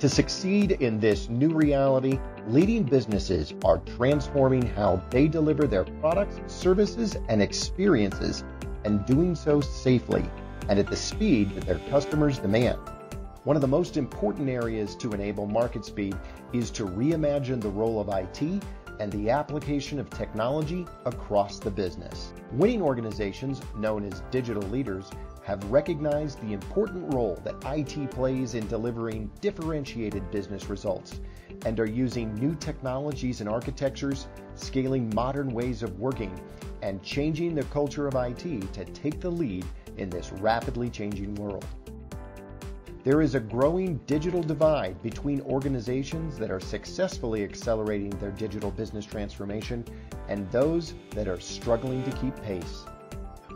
To succeed in this new reality, leading businesses are transforming how they deliver their products, services, and experiences, and doing so safely and at the speed that their customers demand. One of the most important areas to enable market speed is to reimagine the role of IT and the application of technology across the business. Winning organizations, known as digital leaders, have recognized the important role that IT plays in delivering differentiated business results and are using new technologies and architectures, scaling modern ways of working, and changing the culture of IT to take the lead in this rapidly changing world. There is a growing digital divide between organizations that are successfully accelerating their digital business transformation and those that are struggling to keep pace.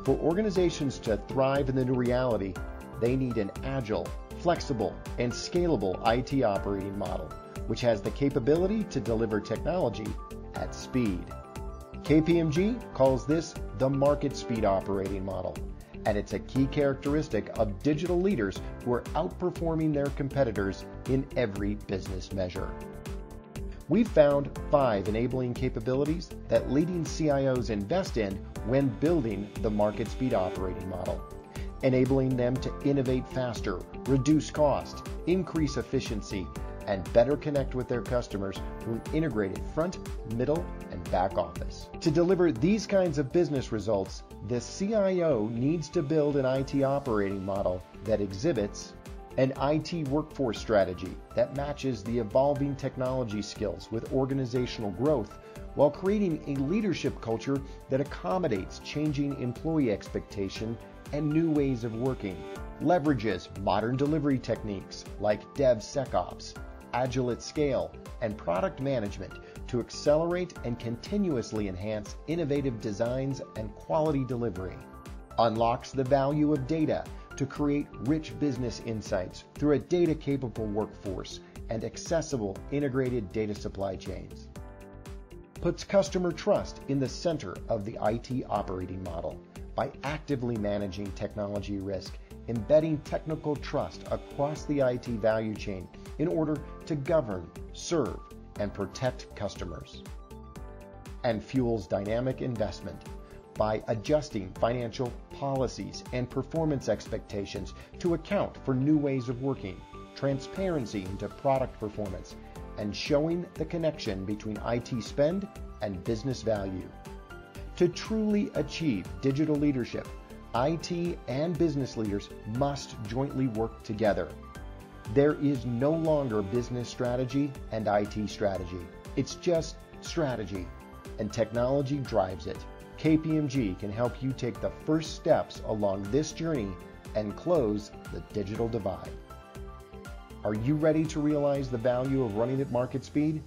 For organizations to thrive in the new reality, they need an agile, flexible, and scalable IT operating model, which has the capability to deliver technology at speed. KPMG calls this the market speed operating model and it's a key characteristic of digital leaders who are outperforming their competitors in every business measure. We've found five enabling capabilities that leading CIOs invest in when building the market speed operating model, enabling them to innovate faster, reduce cost, increase efficiency, and better connect with their customers through integrated front, middle, and back office. To deliver these kinds of business results, the CIO needs to build an IT operating model that exhibits an IT workforce strategy that matches the evolving technology skills with organizational growth while creating a leadership culture that accommodates changing employee expectation and new ways of working, leverages modern delivery techniques like DevSecOps, Agile at Scale, and product management to accelerate and continuously enhance innovative designs and quality delivery. Unlocks the value of data to create rich business insights through a data capable workforce and accessible integrated data supply chains. Puts customer trust in the center of the IT operating model by actively managing technology risk, embedding technical trust across the IT value chain in order to govern, serve, and protect customers. And fuels dynamic investment by adjusting financial policies and performance expectations to account for new ways of working, transparency into product performance, and showing the connection between IT spend and business value. To truly achieve digital leadership, IT and business leaders must jointly work together there is no longer business strategy and IT strategy. It's just strategy, and technology drives it. KPMG can help you take the first steps along this journey and close the digital divide. Are you ready to realize the value of running at market speed?